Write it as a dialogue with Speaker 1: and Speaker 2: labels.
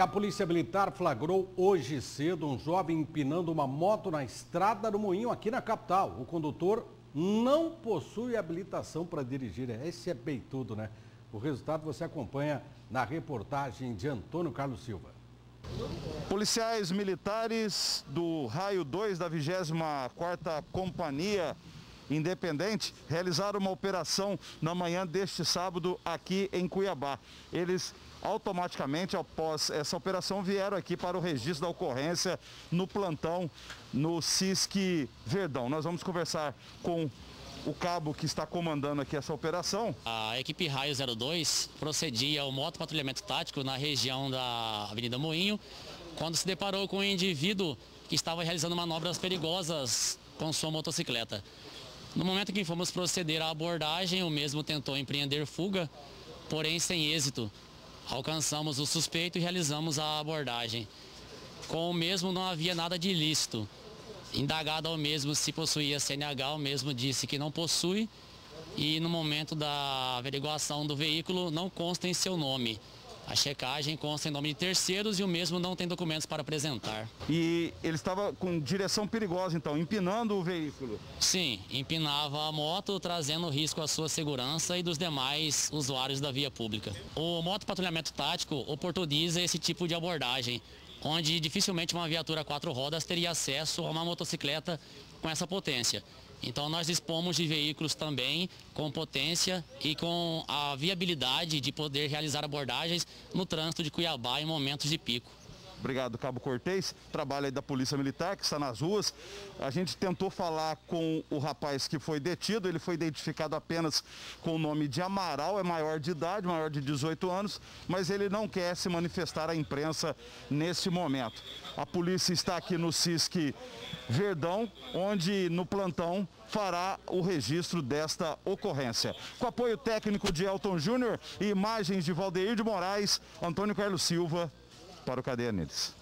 Speaker 1: A Polícia Militar flagrou hoje cedo um jovem empinando uma moto na estrada do Moinho, aqui na capital. O condutor não possui habilitação para dirigir. Esse é peitudo, né? O resultado você acompanha na reportagem de Antônio Carlos Silva.
Speaker 2: Policiais militares do raio 2 da 24ª Companhia Independente realizaram uma operação na manhã deste sábado aqui em Cuiabá. Eles automaticamente após essa operação vieram aqui para o registro da ocorrência no plantão no CISC Verdão. Nós vamos conversar com o cabo que está comandando aqui essa operação.
Speaker 3: A equipe Raio 02 procedia ao moto patrulhamento tático na região da Avenida Moinho, quando se deparou com um indivíduo que estava realizando manobras perigosas com sua motocicleta. No momento que fomos proceder à abordagem, o mesmo tentou empreender fuga, porém sem êxito. Alcançamos o suspeito e realizamos a abordagem. Com o mesmo não havia nada de ilícito. Indagado ao mesmo se possuía CNH, o mesmo disse que não possui e no momento da averiguação do veículo não consta em seu nome. A checagem consta em nome de terceiros e o mesmo não tem documentos para apresentar.
Speaker 2: E ele estava com direção perigosa, então, empinando o veículo?
Speaker 3: Sim, empinava a moto, trazendo risco à sua segurança e dos demais usuários da via pública. O moto patrulhamento tático oportuniza esse tipo de abordagem, onde dificilmente uma viatura quatro rodas teria acesso a uma motocicleta com essa potência. Então nós dispomos de veículos também com potência e com a viabilidade de poder realizar abordagens no trânsito de Cuiabá em momentos de pico.
Speaker 2: Obrigado, Cabo Cortez, trabalho aí da Polícia Militar, que está nas ruas. A gente tentou falar com o rapaz que foi detido, ele foi identificado apenas com o nome de Amaral, é maior de idade, maior de 18 anos, mas ele não quer se manifestar à imprensa nesse momento. A polícia está aqui no CISC Verdão, onde no plantão fará o registro desta ocorrência. Com apoio técnico de Elton Júnior e imagens de Valdeir de Moraes, Antônio Carlos Silva, para o Cadeia Neles.